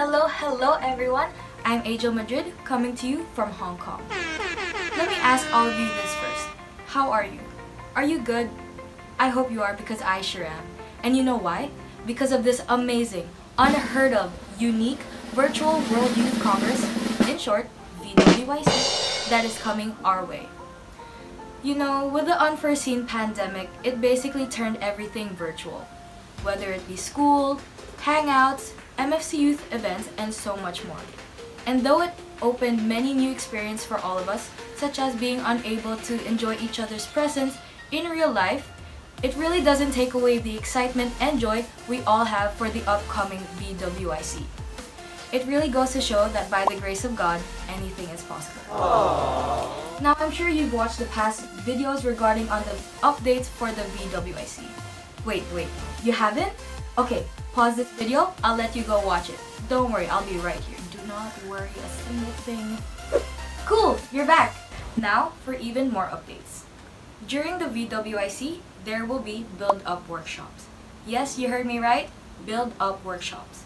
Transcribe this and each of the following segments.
Hello, hello everyone. I'm Angel Madrid coming to you from Hong Kong. Let me ask all of you this first. How are you? Are you good? I hope you are because I sure am. And you know why? Because of this amazing, unheard of, unique virtual World Youth Congress, in short, VWYC, that is coming our way. You know, with the unforeseen pandemic, it basically turned everything virtual. Whether it be school, hangouts, MFC youth events, and so much more. And though it opened many new experiences for all of us, such as being unable to enjoy each other's presence in real life, it really doesn't take away the excitement and joy we all have for the upcoming VWYC. It really goes to show that by the grace of God, anything is possible. Aww. Now I'm sure you've watched the past videos regarding on the updates for the VWYC. Wait, wait, you haven't? Okay, pause this video, I'll let you go watch it. Don't worry, I'll be right here. Do not worry a single thing. Cool, you're back! Now for even more updates. During the VWYC, there will be Build Up workshops. Yes, you heard me right, Build Up workshops.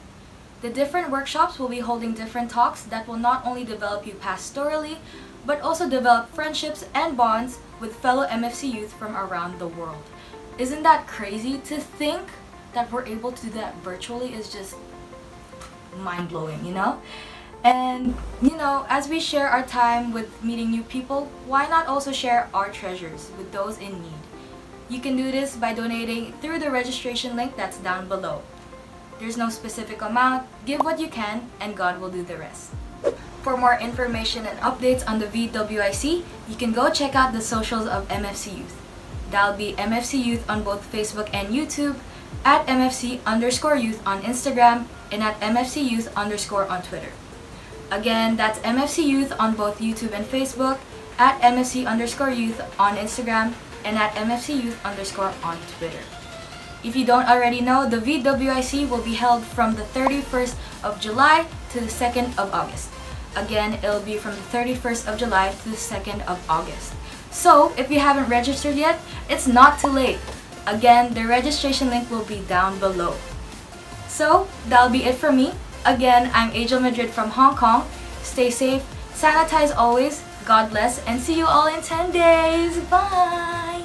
The different workshops will be holding different talks that will not only develop you pastorally, but also develop friendships and bonds with fellow MFC youth from around the world. Isn't that crazy to think that we're able to do that virtually is just mind-blowing, you know? And, you know, as we share our time with meeting new people, why not also share our treasures with those in need? You can do this by donating through the registration link that's down below. There's no specific amount, give what you can, and God will do the rest. For more information and updates on the VWYC, you can go check out the socials of MFC Youth. That'll be MFC Youth on both Facebook and YouTube, at MFC underscore youth on Instagram, and at MFC Youth underscore on Twitter. Again, that's MFC Youth on both YouTube and Facebook, at MFC underscore youth on Instagram, and at MFC Youth underscore on Twitter. If you don't already know, the VWYC will be held from the 31st of July to the 2nd of August. Again, it'll be from the 31st of July to the 2nd of August. So, if you haven't registered yet, it's not too late. Again, the registration link will be down below. So, that'll be it for me. Again, I'm Angel Madrid from Hong Kong. Stay safe, sanitize always, God bless, and see you all in 10 days. Bye!